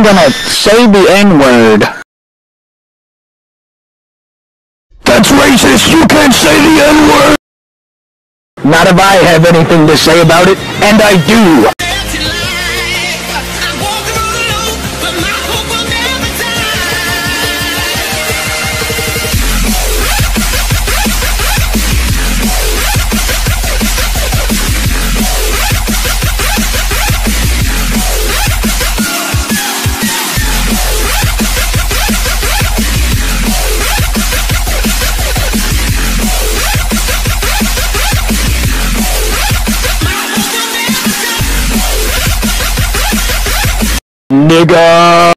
I'm gonna say the N-word. That's racist! You can't say the N-word! Not if I have anything to say about it, and I do! Nigga!